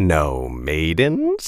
No maidens?